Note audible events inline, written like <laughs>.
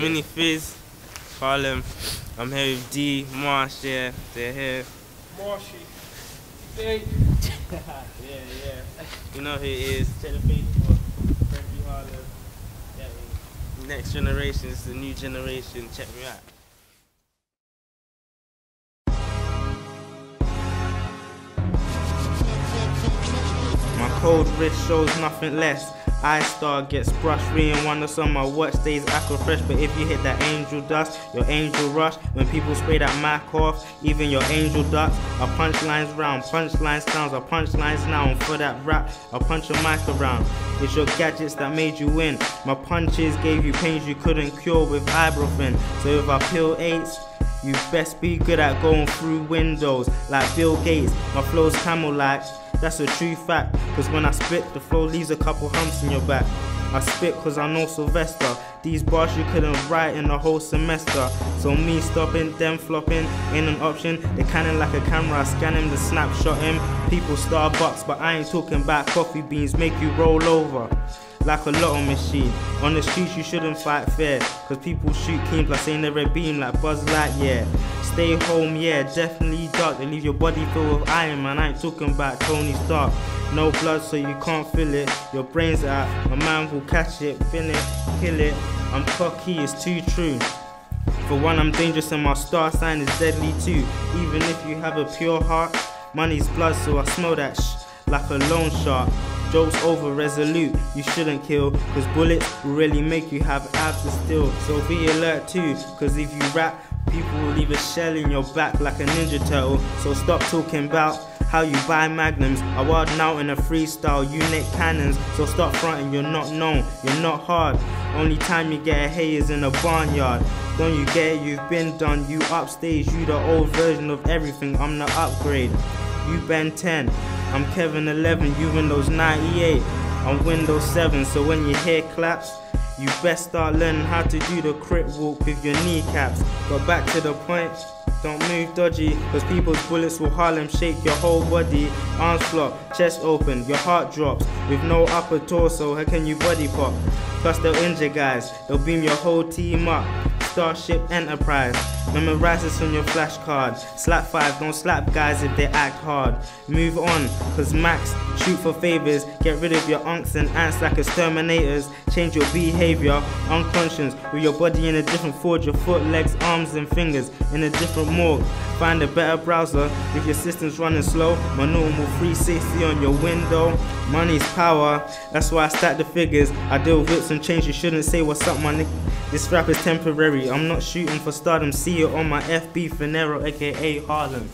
Mini Fizz, Harlem. I'm here with D, Marsh, yeah, they're here. Marshy. Hey. <laughs> yeah, yeah. You know who it is. Check the Facebook. Friendly Harlem. Yeah, Next generation, it's the new generation. Check me out. My cold wrist shows nothing less. Eye star gets brushed, one on my watch stays aqua fresh. But if you hit that angel dust, your angel rush. When people spray that mac off, even your angel ducks. I punch lines round, punch lines sounds, I punch lines now. And for that rap, I punch a mic around. It's your gadgets that made you win. My punches gave you pains you couldn't cure with ibuprofen. So if I peel eights, you best be good at going through windows like Bill Gates. My flow's camel like. That's a true fact, cause when I spit, the flow leaves a couple humps in your back. I spit cause I know Sylvester. These bars you couldn't write in a whole semester. So me stopping, them flopping ain't an option. They kinda like a camera, I scan him, the snapshot him. People Starbucks, but I ain't talking about coffee beans, make you roll over like a lotto machine. On the streets, you shouldn't fight fair, cause people shoot keen plus ain't never beam like Buzz Lightyear. Stay home, yeah, definitely dark. They leave your body filled with iron, man. I ain't talking about Tony Stark. No blood, so you can't feel it. Your brain's out, my man will catch it, it, kill it. I'm cocky, it's too true. For one, I'm dangerous and my star sign is deadly too. Even if you have a pure heart, money's blood, so I smell that sh like a loan shark. Jokes over resolute, you shouldn't kill, cause bullets really make you have abs of steel. So be alert too, cause if you rap, people will leave a shell in your back like a ninja turtle. So stop talking about how you buy magnums. I wild now in a freestyle, Nick Cannons. So stop fronting, you're not known, you're not hard. Only time you get a hay is in a barnyard. Don't you get it, you've been done, you upstage, you the old version of everything, I'm the upgrade. You Ben 10, I'm Kevin 11, you Windows 98. I'm Windows 7, so when you hear claps, you best start learning how to do the crip walk with your kneecaps. But back to the point, don't move dodgy, cause people's bullets will Harlem shake your whole body. Arms flop, chest open, your heart drops. With no upper torso, how can you body pop? Plus they'll injure guys, they'll beam your whole team up. Starship Enterprise. Memorize this on your flashcard. Slap 5, don't slap guys if they act hard. Move on, cause Max, shoot for favors. Get rid of your unks and ants like exterminators. Change your behavior, unconscious, with your body in a different forge. Your foot, legs, arms, and fingers in a different morgue. Find a better browser if your system's running slow. My normal 360 on your window. Money's power, that's why I stack the figures. I deal with some change, you shouldn't say what's up, my nigga. This rap is temporary. I'm not shooting for stardom. See it on my FB Finero, aka Harlem.